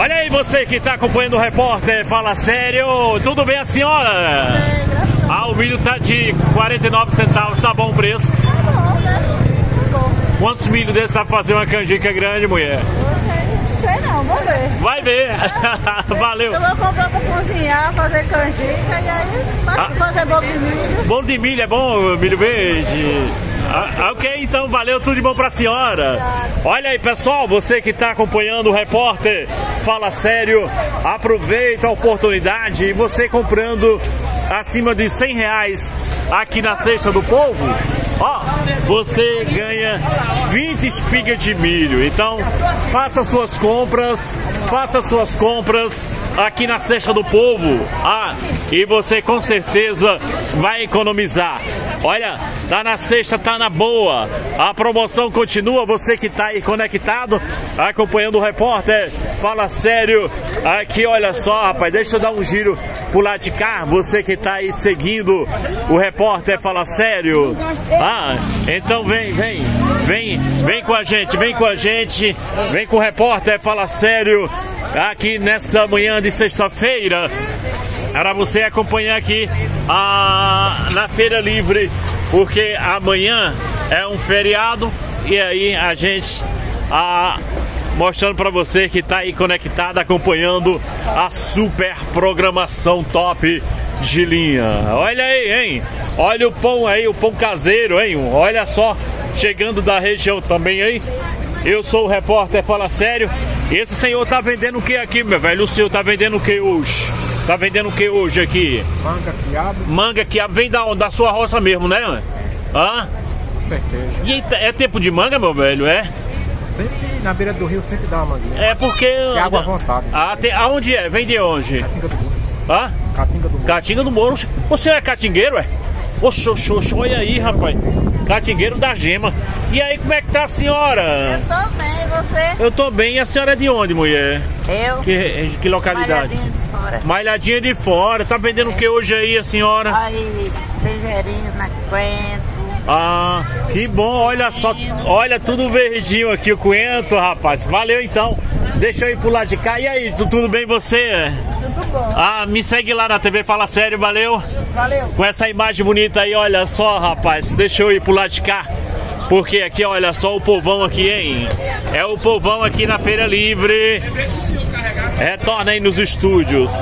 Olha aí você que está acompanhando o repórter, fala sério. Tudo bem a senhora? Ah, o milho tá de 49 centavos, tá bom o preço? Tá bom, né? Bom. Quantos milho desses dá pra fazer uma canjica grande, mulher? Não sei não, vamos ver. Vai ver. Valeu. Eu vou comprar pra cozinhar, fazer canjica e aí Ah. fazer bolo de milho. Bolo de milho é bom, milho verde. Ah, ok, então valeu, tudo de bom pra senhora. Olha aí, pessoal, você que está acompanhando o repórter, fala sério, aproveita a oportunidade e você comprando acima de 100 reais aqui na Cesta do Povo, ó, você ganha 20 espigas de milho. Então, faça suas compras, faça suas compras aqui na Cesta do Povo. Ah, e você com certeza vai economizar. Olha, tá na sexta, tá na boa. A promoção continua. Você que tá aí conectado, acompanhando o repórter, fala sério. Aqui, olha só, rapaz, deixa eu dar um giro pro lado de cá. Você que tá aí seguindo o repórter, fala sério. Ah, então vem, vem, vem, vem com a gente, vem com a gente, vem com o repórter, fala sério. Aqui nessa manhã de sexta-feira para você acompanhar aqui a, na Feira Livre, porque amanhã é um feriado e aí a gente a, mostrando para você que está aí conectado, acompanhando a super programação top de linha. Olha aí, hein? Olha o pão aí, o pão caseiro, hein? Olha só, chegando da região também aí. Eu sou o repórter Fala Sério. Esse senhor tá vendendo o que aqui, meu velho? O senhor tá vendendo o que hoje? Tá vendendo o que hoje aqui? Manga, quiabo, Manga que vem da, onde? da sua roça mesmo, né? Hã? certeza. E é tempo de manga, meu velho, é? Sempre na beira do rio sempre dá uma manguinha. É porque. água à vontade. Ah, tem, aonde é? Vem de onde? Catinga do Morro. Hã? Catinga do Morro. Catinga do Moro. Você é catingueiro, é? Oxe, oxe, oxe, olha aí, rapaz. Catingueiro da gema. E aí, como é que tá a senhora? Eu tô bem, você? Eu tô bem. E a senhora é de onde, mulher? Eu? Que, que localidade? Malhadinho de fora. Malhadinha de fora. Tá vendendo o que hoje aí, a senhora? Aí, beijeirinho na coentro. Ah, que bom, olha só, olha tudo verdinho aqui, o coentro, rapaz. Valeu então. Deixa eu ir pro lado de cá. E aí, tu- tudo bem você? Tudo bom. Ah, me segue lá na TV Fala Sério, valeu? Valeu. Com essa imagem bonita aí, olha só, rapaz. Deixa eu ir pro lado de cá. Porque aqui, olha só o povão aqui, hein? É o povão aqui na Feira Livre. Retorna aí nos estúdios.